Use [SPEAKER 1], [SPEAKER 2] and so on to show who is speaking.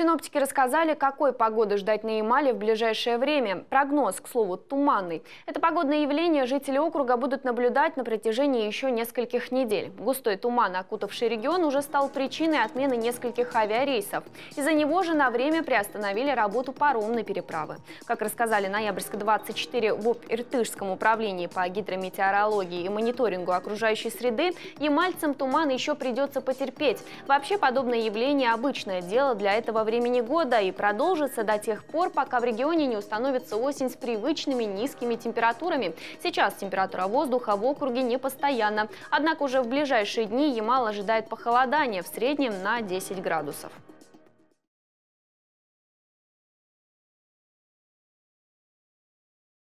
[SPEAKER 1] Синоптики рассказали, какой погоды ждать на Ямале в ближайшее время. Прогноз, к слову, туманный. Это погодное явление жители округа будут наблюдать на протяжении еще нескольких недель. Густой туман, окутавший регион, уже стал причиной отмены нескольких авиарейсов. Из-за него же на время приостановили работу паромной переправы. Как рассказали Ноябрьск-24 в Иртышском управлении по гидрометеорологии и мониторингу окружающей среды, ямальцам туман еще придется потерпеть. Вообще подобное явление обычное дело для этого этого времени года и продолжится до тех пор, пока в регионе не установится осень с привычными низкими температурами. Сейчас температура воздуха в округе не постоянна. Однако уже в ближайшие дни Ямал ожидает похолодания в среднем на 10 градусов.